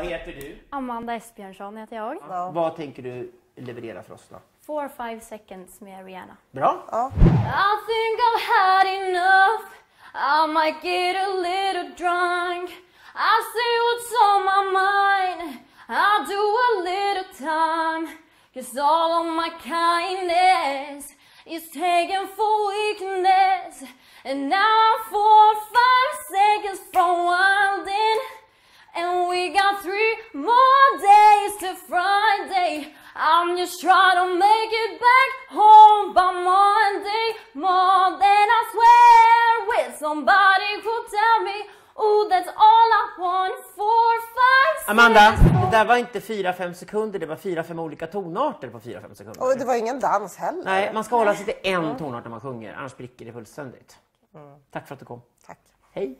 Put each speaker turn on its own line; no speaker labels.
Vad heter du?
Amanda Esbornsson heter jag.
Ja.
Vad tänker du leverera för oss då?
Four five seconds med Rihanna.
Bra?
Ja.
I think I've had enough. I might get a little drunk. I say what's on my mind. I'll do a little time. Cause all of my kindness is taken for weakness. And now I'm four, to Friday. I'm just trying to make it back home by Monday. More than I swear with somebody could tell me. Oh, that's all I want. Four, five
Amanda, det där var inte 4-5 sekunder, det var 4-5 olika tonarter på 4-5 sekunder.
Och det var ingen dans heller.
Nej, man ska hålla sig till en tonart när man sjunger, annars spricker det fullständigt. Tack för att du kom.
Tack.
Hej!